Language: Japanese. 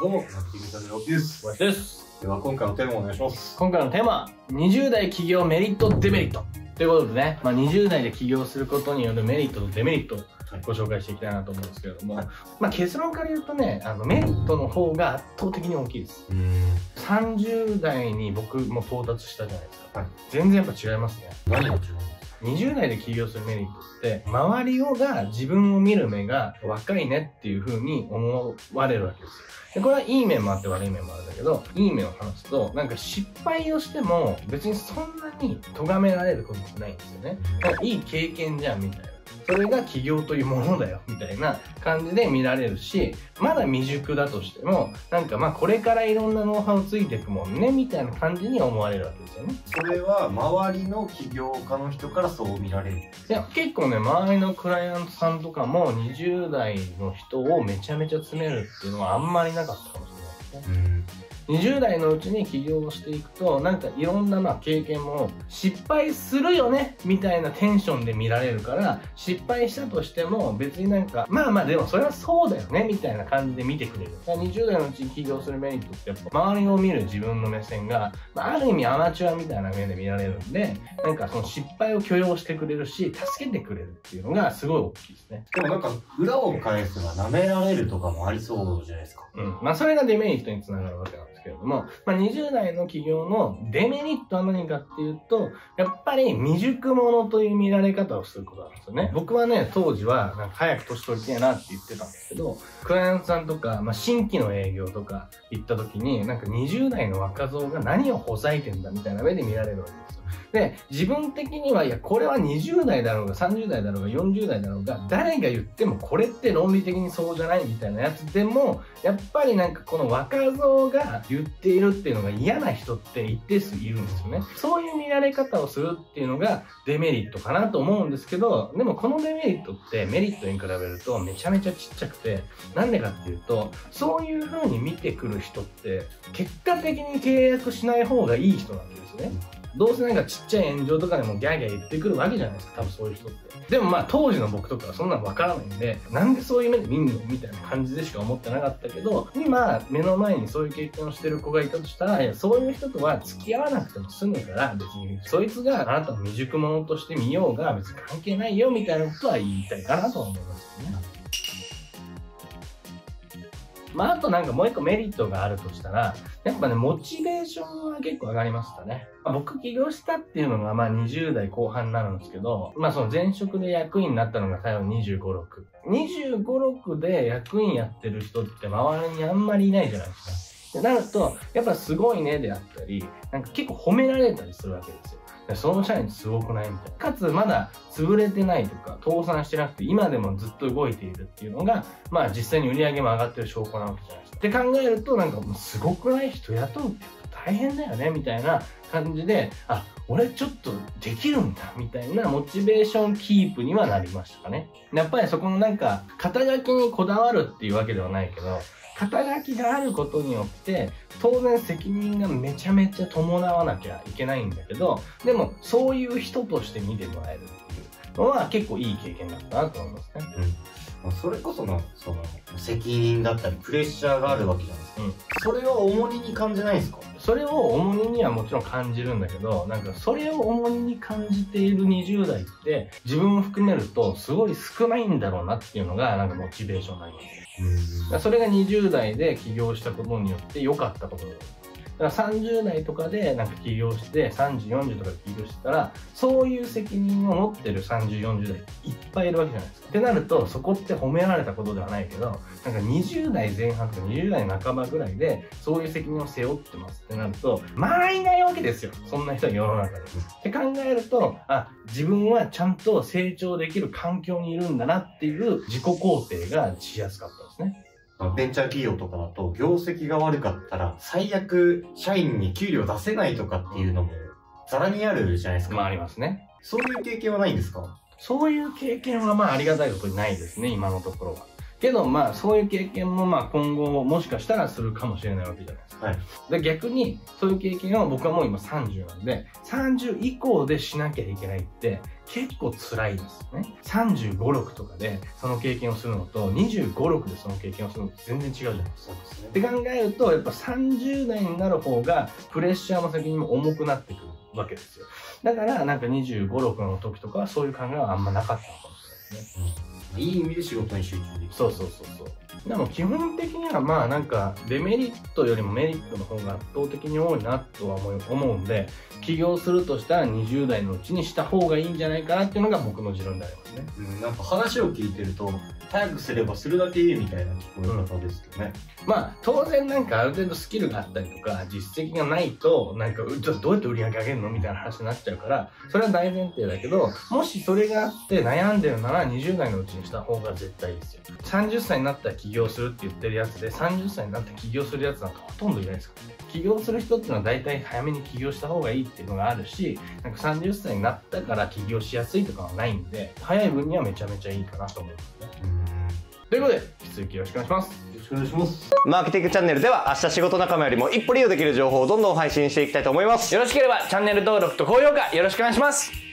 どうも、ナッキングチャンネルオピです。です。では、今回のテーマをお願いします。今回のテーマ、20代起業メリット、デメリット。ということでね、まあ、20代で起業することによるメリットとデメリットをご紹介していきたいなと思うんですけれども、はいまあ、結論から言うとね、あのメリットの方が圧倒的に大きいです。うん。30代に僕も到達したじゃないですか。はい全然やっぱ違いますね。何が違う20代で起業するメリットって、周りをが自分を見る目が若いねっていう風に思われるわけですよ。で、これはいい面もあって悪い面もあるんだけど、いい面を話すと、なんか失敗をしても別にそんなに咎められることってないんですよね。なんかいい経験じゃんみたいな。それが起業というものだよみたいな感じで見られるし、まだ未熟だとしても、なんかまあこれからいろんなノウハウついていくもんねみたいな感じに思われるわけですよね。それは、周りの起業家の人からそう見られる。いや、結構ね、周りのクライアントさんとかも20代の人をめちゃめちゃ詰めるっていうのはあんまりなかったかもしれないですね。うん。20代のうちに起業をしていくと、なんかいろんなまあ経験も失敗するよねみたいなテンションで見られるから、失敗したとしても別になんか、まあまあでもそれはそうだよねみたいな感じで見てくれる。だから20代のうちに起業するメリットってやっぱ周りを見る自分の目線が、まあ、ある意味アマチュアみたいな目で見られるんで、なんかその失敗を許容してくれるし、助けてくれるっていうのがすごい大きいですね。でもなんか、裏を返せば舐められるとかもありそうじゃないですか。うん。まあ、それがデメリットにつながるわけなんですけれども、まあ、20代の企業のデメリットは何かっていうと、やっぱり未熟者という見られ方をすることなんですよね。僕はね、当時は、なんか早く年取りたいなって言ってたんですけど、クライアントさんとか、まあ、新規の営業とか行った時に、なんか20代の若造が何をほざいてんだみたいな目で見られるわけです。で、自分的には、いや、これは20代だろうが30代だろうが40代だろうが、誰が言ってもこれって論理的にそうじゃないみたいなやつでも、やっぱりなんかこの若造が言っているっていうのが嫌な人って一定数いるんですよね。そういう見られ方をするっていうのがデメリットかなと思うんですけど、でもこのデメリットってメリットに比べるとめちゃめちゃちっちゃくて、なんでかっていうと、そういう風に見てくる人って、結果的に契約しない方がいい人なんですね。どうせなんかちっちゃい炎上とかでもギャーギャー言ってくるわけじゃないですか、多分そういう人って。でもまあ当時の僕とかはそんなのわからないんで、なんでそういう目で見んのみたいな感じでしか思ってなかったけど、今目の前にそういう経験をしてる子がいたとしたら、いや、そういう人とは付き合わなくても済むから、別にそいつがあなたを未熟者として見ようが別に関係ないよみたいなことは言いたいかなと思いますね。まあ、あとなんかもう一個メリットがあるとしたら、やっぱね、モチベーションは結構上がりましたね。まあ僕起業したっていうのがまあ20代後半になるんですけど、まあその前職で役員になったのが最後25、6。25、6で役員やってる人って周りにあんまりいないじゃないですか。ってなると、やっぱすごいねであったり、なんか結構褒められたりするわけですよ。その社員すごくないみたいな。かつまだ潰れてないとか、倒産してなくて今でもずっと動いているっていうのが、まあ実際に売り上げも上がってる証拠なわけじゃないですか。って考えるとなんかもうすごくない人雇うってやっぱ大変だよねみたいな感じで、あ、俺ちょっとできるんだみたいなモチベーションキープにはなりましたかね。やっぱりそこのなんか肩書きにこだわるっていうわけではないけど、肩書きがあることによって当然責任がめちゃめちゃ伴わなきゃいけないんだけどでもそういう人として見てもらえるっていうのは結構いい経験だったなと思いますね。うん。それこその、その、責任だったり、プレッシャーがあるわけじゃないですか。うんそれは重荷に感じないですか？それを重荷にはもちろん感じるんだけどなんかそれを重荷に感じている20代って自分を含めるとすごい少ないんだろうなっていうのがなんかモチベーションになります。それが20代で起業したことによって良かったことだだから30代とかでなんか起業して30、40とか起業してたらそういう責任を持ってる30、40代いっぱいいるわけじゃないですか。ってなるとそこって褒められたことではないけどなんか20代前半とか20代半ばぐらいでそういう責任を背負ってますってなるとまあいないわけですよ。そんな人は世の中で。って考えるとあ自分はちゃんと成長できる環境にいるんだなっていう自己肯定がしやすかったですね。ベンチャー企業とかだと、業績が悪かったら、最悪、社員に給料出せないとかっていうのも、ざらにあるじゃないですか。まあありますね。そういう経験はないんですか？そういう経験はまあありがたいことにないですね、今のところは。けどまあそういう経験もまあ今後もしかしたらするかもしれないわけじゃないですか。はい。で逆にそういう経験を僕はもう今30なんで30以降でしなきゃいけないって結構辛いですよね35、6とかでその経験をするのと25、6でその経験をするのって全然違うじゃないですか。そうですねって考えるとやっぱ30代になる方がプレッシャーも責任も重くなってくるわけですよだからなんか25、6の時とかはそういう考えはあんまなかったのかもしれないですねいい意味で仕事に集中できる。そうそうそうそうでも基本的にはまあなんかデメリットよりもメリットの方が圧倒的に多いなとは思う思うんで起業するとしたら20代のうちにした方がいいんじゃないかなっていうのが僕の持論でありますねうん、なんか話を聞いてると、早くすればするだけいいみたいな聞こえ方ですけどね。まあ当然なんかある程度スキルがあったりとか実績がないとなんかうちょっとどうやって売り上げ上げるのみたいな話になっちゃうからそれは大前提だけどもしそれがあって悩んでるなら20代のうちにした方が絶対いいですよ30歳になったら起業するって言ってるやつで30歳になって起業するやつなんかほとんどいないですからね起業する人っていうのは大体早めに起業した方がいいっていうのがあるしなんか30歳になったから起業しやすいとかはないんで早い分にはめちゃめちゃいいかなと思いますねうん。ということで引き続きよろしくお願いしますよろしくお願いします。マーケティングチャンネルでは明日仕事仲間よりも一歩利用できる情報をどんどん配信していきたいと思います。よろしければチャンネル登録と高評価よろしくお願いします